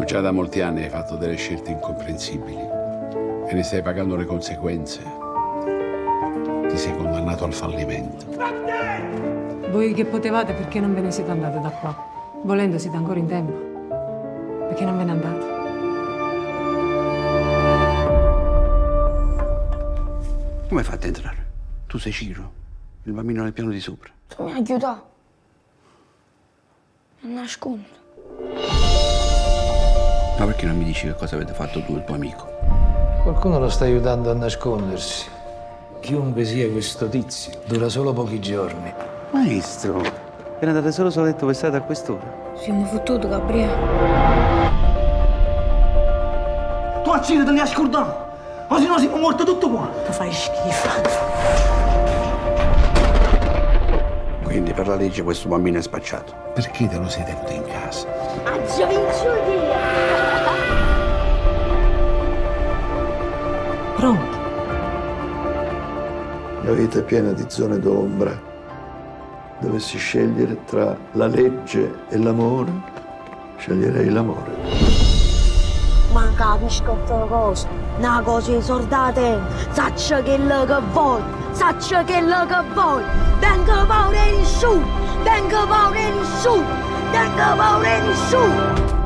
Tu già da molti anni hai fatto delle scelte incomprensibili e ne stai pagando le conseguenze. Ti sei condannato al fallimento. Voi che potevate, perché non ve ne siete andate da qua? Volendo siete ancora in tempo. Perché non ve ne andate? Come fate a entrare? Tu sei Ciro, il bambino nel piano di sopra. Tu mi aiuta a nascondere. Ma perché non mi dici che cosa avete fatto tu e il tuo amico? Qualcuno lo sta aiutando a nascondersi. Chiunque sia questo tizio, dura solo pochi giorni. Maestro, era andate solo a letto state a quest'ora. Siamo fottuti, Gabriele. Tu a Ciro te ne hai scordato! O se no siamo morti tutto quanto! Fai schifo. Quindi per la legge questo bambino è spacciato. Perché te lo sei tenuto in casa? A gioventù Pronti? La vita è piena di zone d'ombra. Dovessi scegliere tra la legge e l'amore, sceglierei l'amore. Ma capisco questa cosa. Una cosa esordate. Saccia che lo che vuoi. Saccia che lo che vuoi. shoot. Think about any shoot. Think about any shoot.